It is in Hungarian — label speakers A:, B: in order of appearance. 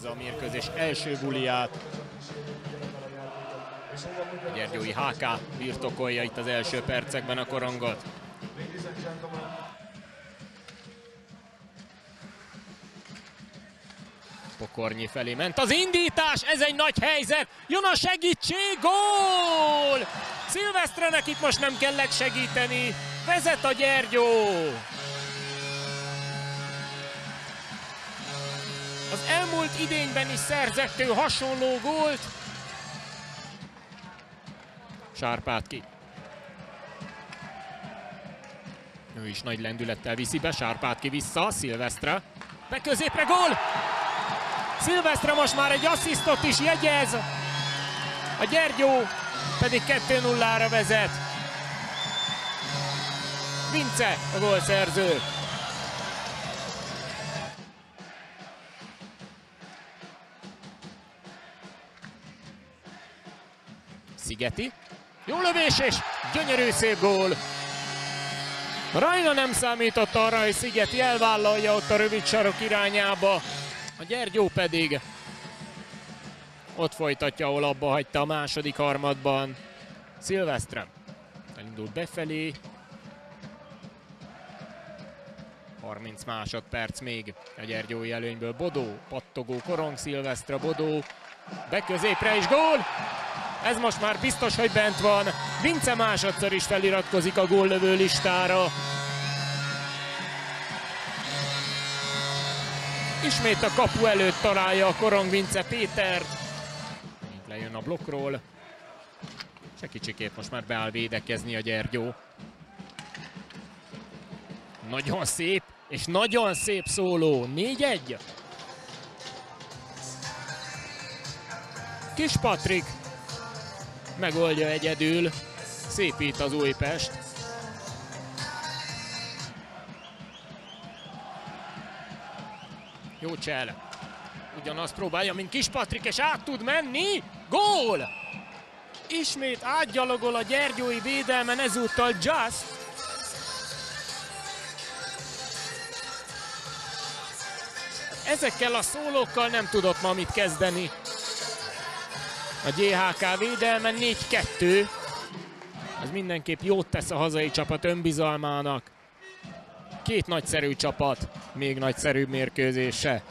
A: hozza a mérkőzés első buliát. A Gyergyói HK birtokolja itt az első percekben a korongot. Pokornyi felé ment az indítás, ez egy nagy helyzet, jön a segítség, gól! Szilvesztrenek itt most nem kell segíteni, vezet a Gyergyó! Az elmúlt idényben is szerzett ő hasonló gólt. Sárpátki. Ő is nagy lendülettel viszi be, Sárpátki vissza, Szilvesztre. Be középre, gól! Szilvesztre most már egy asszisztot is jegyez. A Gyergyó pedig 2-0-ra vezet. Vince a gólszerző. Szigeti. Jó lövés és gyönyörű szép gól. Rajna nem számított arra, hogy Szigeti elvállalja ott a rövid sarok irányába. A Gyergyó pedig ott folytatja, ahol abba hagyta a második harmadban. Szilvesztre elindul befelé. 30 másodperc még a Gyergyói előnyből. Bodó, pattogó korong, Szilvesztre, Bodó. Beközépre is gól! Ez most már biztos, hogy bent van. Vince másodszor is feliratkozik a góllövő listára. Ismét a kapu előtt találja a Korong Vince Pétert. Lejön a blokkról. Se kicsikét most már beáll védekezni a Gyergyó. Nagyon szép, és nagyon szép szóló. 4-1. Kis Patrik megoldja egyedül. Szépít az Újpest. Jó csel. Ugyanazt próbálja, mint Kis Patrik, és át tud menni. Gól! Ismét átgyalogol a Gyergyói védelmen, ezúttal Just. Ezekkel a szólókkal nem tudott ma mit kezdeni. A GHK védelme 4-2. Ez mindenképp jót tesz a hazai csapat önbizalmának. Két nagyszerű csapat, még nagyszerűbb mérkőzése.